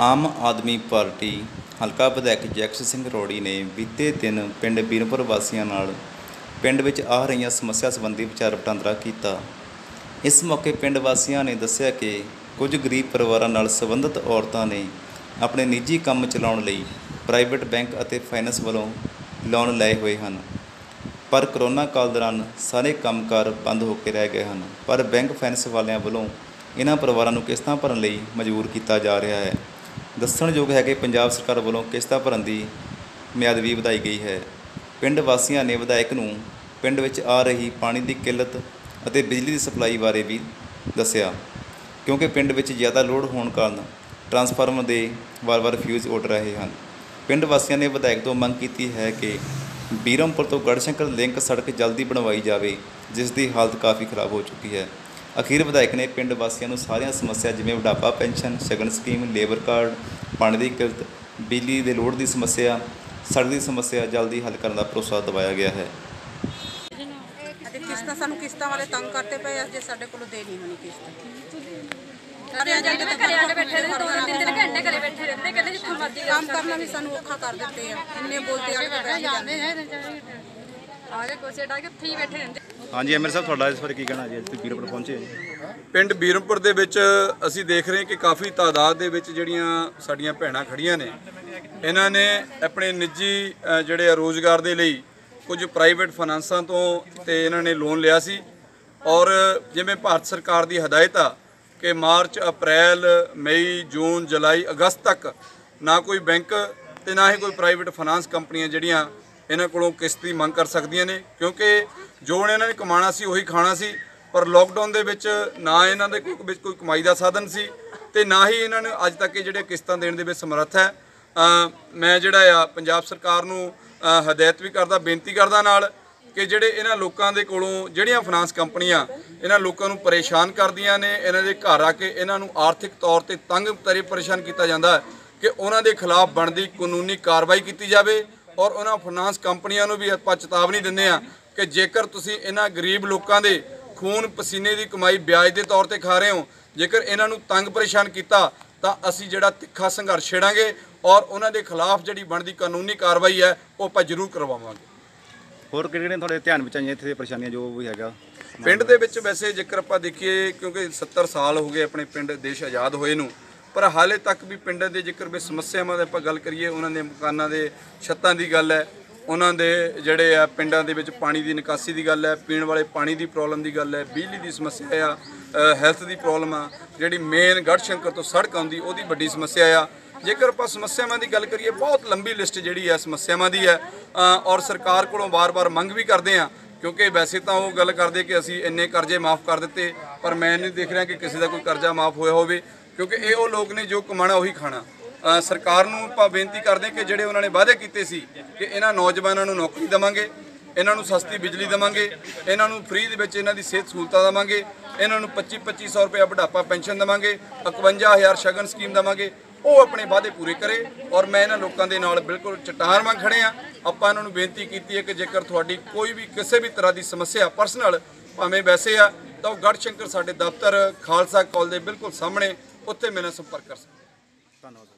Aam Aadmi party ਹਲਕਾ ਵਿਧਾਇਕ jacks Singh ਰੋੜੀ ਨੇ ਬੀਤੇ ਦਿਨ ਪਿੰਡ ਬੀਰਪੁਰ ਵਾਸੀਆਂ ਨਾਲ ਪਿੰਡ ਵਿੱਚ ਆ ਰਹੀਆਂ ਸਮੱਸਿਆ ਸੰਬੰਧੀ ਵਿਚਾਰ ਵਟਾਂਦਰਾ ਕੀਤਾ। ਇਸ ਮੌਕੇ ਪਿੰਡ ਵਾਸੀਆਂ ਨੇ ਦੱਸਿਆ ਕਿ ਕੁਝ ਗਰੀਬ ਪਰਿਵਾਰਾਂ ਨਾਲ ਸੰਬੰਧਿਤ ਔਰਤਾਂ ਨੇ ਆਪਣੇ ਨਿੱਜੀ ਕੰਮ ਚਲਾਉਣ ਲਈ ਪ੍ਰਾਈਵੇਟ ਬੈਂਕ ਅਤੇ ਫਾਈਨੈਂਸ ਵੱਲੋਂ ਲੋਨ ਲਏ ਹੋਏ ਹਨ। ਪਰ ਕਰੋਨਾ ਕਾਲ ਦੌਰਾਨ ਸਾਰੇ ਕੰਮਕਾਰ ਬੰਦ ਹੋ ਕੇ ਰਹਿ ਗਏ ਹਨ। ਪਰ ਬੈਂਕ ਫਾਈਨੈਂਸ ਵਾਲਿਆਂ ਵੱਲੋਂ ਇਹਨਾਂ ਪਰਿਵਾਰਾਂ ਨੂੰ ਕਿਸ਼ਤਾਂ ਭਰਨ ਲਈ ਮਜਬੂਰ ਕੀਤਾ ਜਾ ਰਿਹਾ ਹੈ। ਦੱਸਣਯੋਗ ਹੈ ਕਿ ਪੰਜਾਬ ਸਰਕਾਰ ਵੱਲੋਂ ਕਿਸ਼ਤਾਂ ਭਰਨ ਦੀ ਮਿਆਦ ਵੀ ਵਧਾਈ ਗਈ ਹੈ। ਪਿੰਡ ਵਾਸੀਆਂ ਨੇ ਵਿਧਾਇਕ ਨੂੰ ਪਿੰਡ ਵਿੱਚ ਆ ਰਹੀ ਪਾਣੀ ਦੀ ਕਿੱਲਤ ਅਤੇ ਬਿਜਲੀ ਦੀ ਸਪਲਾਈ ਬਾਰੇ ਵੀ ਦੱਸਿਆ। ਕਿਉਂਕਿ ਪਿੰਡ ਵਿੱਚ ਜ਼ਿਆਦਾ ਲੋਡ ਹੋਣ ਕਾਰਨ ਟਰਾਂਸਫਾਰਮਰ ਦੇ ਵਾਰ-ਵਾਰ ਫਿਊਜ਼ ਉੱਡ ਰਹੇ ਹਨ। ਪਿੰਡ ਵਾਸੀਆਂ ਨੇ ਵਿਧਾਇਕ ਤੋਂ ਮੰਗ ਕੀਤੀ ਹੈ ਕਿ ਬੀਰਮਪੁਰ ਤੋਂ ਗੜਸ਼ੰਕਰ ਲਿੰਕ ਸੜਕ ਜਲਦੀ ਬਣਵਾਈ ਜਾਵੇ, ਜਿਸ ਦੀ ਹਾਲਤ ਕਾਫੀ ਖਰਾਬ ਹੋ ਚੁੱਕੀ ਹੈ। ਅਖੀਰ ਵਿਧਾਇਕ ਨੇ ਪਿੰਡ ਵਾਸੀਆਂ ਨੂੰ ਸਾਰੀਆਂ ਸਮੱਸਿਆ ਜਿਵੇਂ ਬੁਢਾਪਾ ਪੈਨਸ਼ਨ ਸ਼ਗਨ ਸਕੀਮ ਲੇਬਰ ਕਾਰਡ ਪਾਣੀ ਦੀ ਕਿਰਤ ਬਿਜਲੀ ਦੇ ਲੋਡ ਦੀ ਸਮੱਸਿਆ ਸੜਕ ਦੀ ਸਮੱਸਿਆ ਜਲਦੀ ਹੱਲ ਕਰਨ ਦਾ ਭਰੋਸਾ ਦਿਵਾਇਆ ਗਿਆ ਹੈ। ਅਤੇ ਕਿਸ਼ਤਾਂ ਸਾਨੂੰ ਕਿਸ਼ਤਾਂ ਵਾਲੇ ਤੰਗ ਕਰਤੇ ਪਏ ਆ ਜੇ ਸਾਡੇ ਕੋਲੋਂ ਦੇ ਨਹੀਂ ਹੋਣੀ ਕਿਸ਼ਤ। ਕਰਿਆ ਜਾਂਦੇ ਤਾਂ ਘਰੇ ਆ ਕੇ ਬੈਠੇ ਰਹੇ ਦੋ ਤਿੰਨ ਤਿੰਨ ਘੰਟੇ ਘਰੇ ਬੈਠੇ ਰਹਿੰਦੇ ਕਹਿੰਦੇ ਜਿੱਥੋਂ ਮਰਜ਼ੀ ਕੰਮ ਕਰਨਾ ਵੀ ਸਾਨੂੰ ਔਖਾ ਕਰ ਦਿੱਤੇ ਆ ਇੰਨੇ ਬੋਲਦੇ ਆ ਕੇ ਬੈਠ ਜਾਂਦੇ ਆ। ਕੇ ਕੋਸੇ ਡਾ ਕੇ ਉੱਥੇ ਹੀ ਬੈਠੇ ਰਹਿੰਦੇ। ਹਾਂਜੀ ਐਮਐਲ ਸਾਹਿਬ ਤੁਹਾਡਾ ਇਸ ਬਾਰੇ ਕੀ ਕਹਿਣਾ ਜੀ? ਅੱਜ ਤੁਸੀਂ ਬੀਰਪੁਰ ਪਹੁੰਚੇ ਹੋ ਜੀ। ਪਿੰਡ ਬੀਰਮਪੁਰ ਦੇ ਵਿੱਚ ਅਸੀਂ ਦੇਖ ਰਹੇ ਕਿ ਕਾਫੀ ਤਾਦਾਦ ਦੇ ਵਿੱਚ ਜਿਹੜੀਆਂ ਸਾਡੀਆਂ ਭੈਣਾਂ ਖੜੀਆਂ ਨੇ ਇਹਨਾਂ ਨੇ ਆਪਣੇ ਨਿੱਜੀ ਅ, ਜਿਹੜੇ ਆ ਰੋਜ਼ਗਾਰ ਦੇ ਲਈ ਕੁਝ ਪ੍ਰਾਈਵੇਟ ਫਾਈਨਾਂਸਾਂ ਤੋਂ ਤੇ ਇਹਨਾਂ ਨੇ ਲੋਨ ਲਿਆ ਸੀ। ਔਰ ਜਿਵੇਂ ਭਾਰਤ ਸਰਕਾਰ ਦੀ ਹਦਾਇਤ ਆ ਕਿ ਮਾਰਚ ਅਪ੍ਰੈਲ ਮਈ ਜੂਨ ਜੁਲਾਈ ਅਗਸਤ ਤੱਕ ਨਾ ਕੋਈ ਬੈਂਕ ਤੇ ਨਾ ਹੀ ਕੋਈ ਪ੍ਰਾਈਵੇਟ ਫਾਈਨਾਂਸ ਕੰਪਨੀਆਂ ਜਿਹੜੀਆਂ ਇਹਨਾਂ ਕੋਲੋਂ ਕਿਸ਼ਤ ਦੀ ਮੰਗ ਕਰ ਸਕਦੀਆਂ ਨੇ, ਕਿਉਂਕਿ ਜੋ ਇਹਨਾਂ ਨੇ ਕਮਾਣਾ ਸੀ ਉਹੀ ਖਾਣਾ ਸੀ, ਪਰ ਲੋਕਡਾਊਨ ਦੇ ਵਿੱਚ ਨਾ ਇਹਨਾਂ ਦੇ ਕੋਈ ਵਿੱਚ ਕੋਈ ਕਮਾਈ ਦਾ ਸਾਧਨ ਸੀ ਤੇ ਨਾ ਹੀ ਇਹਨਾਂ ਨੇ ਅੱਜ ਤੱਕ ਇਹ ਜਿਹੜੇ ਕਿਸ਼ਤਾਂ ਦੇਣ ਦੇ ਵਿੱਚ ਸਮਰੱਥ ਹੈ। ਮੈਂ ਜਿਹੜਾ ਆ, ਪੰਜਾਬ ਸਰਕਾਰ ਨੂੰ ਹਦਾਇਤ ਵੀ ਕਰਦਾ, ਬੇਨਤੀ ਕਰਦਾ ਨਾਲ ਕਿ ਜਿਹੜੇ ਇਹਨਾਂ ਲੋਕਾਂ ਦੇ ਕੋਲੋਂ ਜਿਹੜੀਆਂ ਫਾਈਨਾਂਸ ਕੰਪਨੀਆਂ ਇਹਨਾਂ ਲੋਕਾਂ ਨੂੰ ਪਰੇਸ਼ਾਨ ਕਰਦੀਆਂ ਨੇ, ਇਹਨਾਂ ਦੇ ਘਰ ਆ ਕੇ ਇਹਨਾਂ ਨੂੰ ਆਰਥਿਕ ਤੌਰ ਤੇ ਤੰਗ ਤਰੇ ਪਰੇਸ਼ਾਨ ਕੀਤਾ ਜਾਂਦਾ ਕਿ ਉਹਨਾਂ ਦੇ ਖਿਲਾਫ ਬਣਦੀ ਕਾਨੂੰਨੀ ਕਾਰਵਾਈ ਕੀਤੀ ਜਾਵੇ। ਔਰ ਉਹਨਾਂ ਫਾਈਨਾਂਸ ਕੰਪਨੀਆਂ ਨੂੰ ਵੀ ਆਪਾਂ ਚੇਤਾਵਨੀ ਦਿੰਦੇ ਆ ਕਿ ਜੇਕਰ ਤੁਸੀਂ ਇਹਨਾਂ ਗਰੀਬ ਲੋਕਾਂ ਦੇ ਖੂਨ ਪਸੀਨੇ ਦੀ ਕਮਾਈ ਵਿਆਜ ਦੇ ਤੌਰ ਤੇ ਖਾ ਰਹੇ ਹੋ ਜੇਕਰ ਇਹਨਾਂ ਨੂੰ ਤੰਗ ਪਰੇਸ਼ਾਨ ਕੀਤਾ ਤਾਂ ਅਸੀਂ ਜਿਹੜਾ ਤਿੱਖਾ ਸੰਘਰਸ਼ ਛੇੜਾਂਗੇ ਔਰ ਉਹਨਾਂ ਦੇ ਖਿਲਾਫ ਜਿਹੜੀ ਬਣਦੀ ਕਾਨੂੰਨੀ ਕਾਰਵਾਈ ਹੈ ਉਹ ਆਪਾਂ ਜ਼ਰੂਰ ਕਰਵਾਵਾਂਗੇ। ਹੋਰ ਕਿਹੜੇ ਤੁਹਾਡੇ ਧਿਆਨ ਵਿੱਚ ਆਈਆਂ ਇੱਥੇ ਦੀਆਂ ਪਰੇਸ਼ਾਨੀਆਂ ਜੋ ਵੀ ਹੈਗਾ? ਪਿੰਡ ਦੇ ਵਿੱਚ ਵੈਸੇ ਜੇਕਰ ਆਪਾਂ ਦੇਖੀਏ ਕਿਉਂਕਿ 70 ਸਾਲ ਹੋ ਗਏ ਆਪਣੇ ਪਿੰਡ ਦੇਸ਼ ਆਜ਼ਾਦ ਹੋਏ ਨੂੰ ਪਰ ਹਾਲੇ ਤੱਕ ਵੀ ਪਿੰਡਾਂ ਦੇ ਜੇਕਰ ਵੀ ਸਮੱਸਿਆਵਾਂ ਦੀ ਆਪਾਂ ਗੱਲ ਕਰੀਏ, ਉਹਨਾਂ ਦੇ ਮਕਾਨਾਂ ਦੇ ਛੱਤਾਂ ਦੀ ਗੱਲ ਹੈ, ਉਹਨਾਂ ਦੇ ਜਿਹੜੇ ਆ ਪਿੰਡਾਂ ਦੇ ਵਿੱਚ ਪਾਣੀ ਦੀ ਨਿਕਾਸੀ ਦੀ ਗੱਲ ਹੈ, ਪੀਣ ਵਾਲੇ ਪਾਣੀ ਦੀ ਪ੍ਰੋਬਲਮ ਦੀ ਗੱਲ ਹੈ, ਬਿਜਲੀ ਦੀ ਸਮੱਸਿਆ ਆ ਹੈਲਥ ਦੀ ਪ੍ਰੋਬਲਮ ਆ, ਜਿਹੜੀ ਮੇਨ ਗੜਸ਼ੰਕਰ ਤੋਂ ਸੜਕ ਆਉਂਦੀ, ਉਹਦੀ ਵੱਡੀ ਸਮੱਸਿਆ ਆ। ਜੇਕਰ ਆਪਾਂ ਸਮੱਸਿਆਵਾਂ ਦੀ ਗੱਲ ਕਰੀਏ, ਬਹੁਤ ਲੰਬੀ ਲਿਸਟ ਜਿਹੜੀ ਹੈ ਸਮੱਸਿਆਵਾਂ ਦੀ ਹੈ ਔਰ ਸਰਕਾਰ ਕੋਲੋਂ ਵਾਰ-ਵਾਰ ਮੰਗ ਵੀ ਕਰਦੇ ਆ, ਕਿਉਂਕਿ ਵੈਸੇ ਤਾਂ ਉਹ ਗੱਲ ਕਰਦੇ ਕਿ ਅਸੀਂ ਇੰਨੇ ਕਰਜ਼ੇ ਮਾਫ ਕਰ ਦਿੱਤੇ, ਪਰ ਮੈਂ ਨਹੀਂ ਦੇਖ ਰਿਹਾ ਕਿ ਕਿਸੇ ਦਾ ਕੋਈ ਕਰਜ਼ਾ ਮਾਫ ਹੋਇਆ ਹੋਵੇ। ਕਿਉਂਕਿ ਇਹ ਉਹ ਲੋਕ ਨੇ ਜੋ ਕਮਾਣਾ ਉਹੀ ਖਾਣਾ। ਸਰਕਾਰ ਨੂੰ ਆਪਾਂ ਬੇਨਤੀ ਕਰਦੇ ਹਾਂ ਕਿ ਜਿਹੜੇ ਉਹਨਾਂ ਨੇ ਵਾਅਦੇ ਕੀਤੇ ਸੀ ਕਿ ਇਹਨਾਂ ਨੌਜਵਾਨਾਂ ਨੂੰ ਨੌਕਰੀ ਦੇਵਾਂਗੇ, ਇਹਨਾਂ ਨੂੰ ਸਸਤੀ ਬਿਜਲੀ ਦੇਵਾਂਗੇ, ਇਹਨਾਂ ਨੂੰ ਫ੍ਰੀ ਦੇ ਵਿੱਚ ਇਹਨਾਂ ਦੀ ਸਿਹਤ ਸਹੂਲਤਾਂ ਦੇਵਾਂਗੇ, ਇਹਨਾਂ ਨੂੰ 25 2500 ਰੁਪਏ ਬੁਢਾਪਾ ਪੈਨਸ਼ਨ ਦੇਵਾਂਗੇ 51000 ਸ਼ਗਨ ਸਕੀਮ ਦੇਵਾਂਗੇ, ਉਹ ਆਪਣੇ ਵਾਅਦੇ ਪੂਰੇ ਕਰੇ ਔਰ ਮੈਂ ਇਹਨਾਂ ਲੋਕਾਂ ਦੇ ਨਾਲ ਬਿਲਕੁਲ ਚਟਾਰ ਵਾਂਗ ਖੜੇ ਆ ਆਪਾਂ ਇਹਨਾਂ ਨੂੰ ਬੇਨਤੀ ਕੀਤੀ ਹੈ ਕਿ ਜੇਕਰ ਤੁਹਾਡੀ ਕੋਈ ਵੀ ਕਿਸੇ ਵੀ ਤਰ੍ਹਾਂ ਦੀ ਸਮੱਸਿਆ ਪਰਸਨਲ ਭਾਵੇਂ ਵੈਸੇ ਆ, ਤਾਂ ਉਹ ਗੜਸ਼ੰਕਰ ਸਾਡੇ ਦਫ਼ਤਰ, ਖਾਲਸਾ ਕਾਲਜ ਦੇ ਬਿਲਕੁਲ ਸਾਹਮਣੇ ਉੱਥੇ ਮੇਰੇ ਨਾਲ ਸੰਪਰਕ ਕਰ ਸਕਦੇ ਧੰਨਵਾਦ।